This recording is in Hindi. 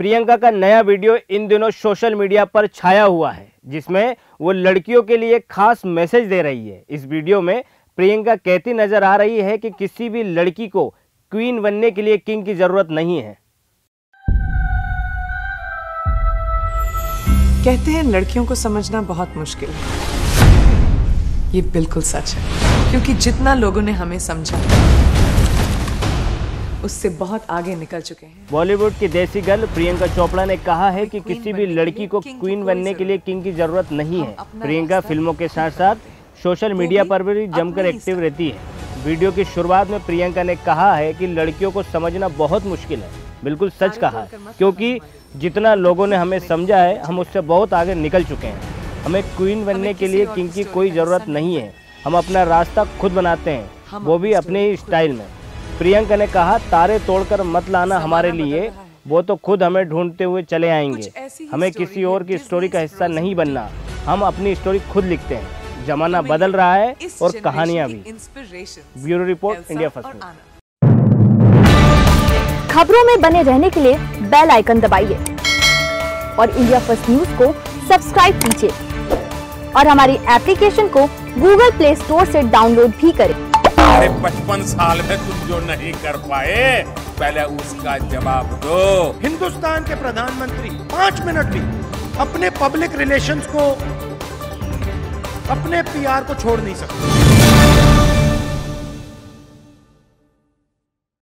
प्रियंका का नया वीडियो इन दिनों सोशल मीडिया पर छाया हुआ है, जिसमें वो लड़कियों के लिए खास मैसेज दे रही है। इस वीडियो में प्रियंका कहती नज़र आ रही है कि किसी भी लड़की को क्वीन बनने के लिए किंग की ज़रूरत नहीं है। कहते हैं लड़कियों को समझना बहुत मुश्किल है। ये बिल्कुल सच है, क्योंकि जितना लोगों ने हमें समझा उससे बहुत आगे निकल चुके हैं। बॉलीवुड की देसी गर्ल प्रियंका चोपड़ा ने कहा है कि किसी भी लड़की को क्वीन बनने के लिए किंग की ज़रूरत नहीं है। प्रियंका फ़िल्मों के साथ साथ सोशल मीडिया पर भी जमकर एक्टिव रहती है। वीडियो की शुरुआत में प्रियंका ने कहा है कि लड़कियों को समझना बहुत मुश्किल है। बिल्कुल सच कहा क्योंकि जितना लोगों ने हमें समझा है हम उससे बहुत आगे निकल चुके हैं। हमें क्वीन बनने के लिए किंग की कोई ज़रूरत नहीं है। हम अपना रास्ता खुद बनाते हैं। वो भी अपने ही स्टाइल में। प्रियंका ने कहा तारे तोड़कर मत लाना हमारे लिए वो तो खुद हमें ढूंढते हुए चले आएँगे। हमें किसी और की स्टोरी का हिस्सा नहीं बनना। हम अपनी स्टोरी खुद लिखते हैं। जमाना बदल रहा है और कहानियाँ भी। ब्यूरो रिपोर्ट इंडिया फ़र्स्ट खबरों में बने रहने के लिए बेल आइकन दबाइए। और इंडिया फ़र्स्ट न्यूज़ को सब्सक्राइब कीजिए। और हमारी एप्लीकेशन को गूगल प्ले स्टोर से डाउनलोड भी करें। अरे पचपन साल में तुम जो नहीं कर पाए, पहले उसका जवाब दो। हिंदुस्तान के प्रधानमंत्री, पाँच मिनट भी, अपने पब्लिक रिलेशंस को, अपने पीआर को छोड़ नहीं सकते।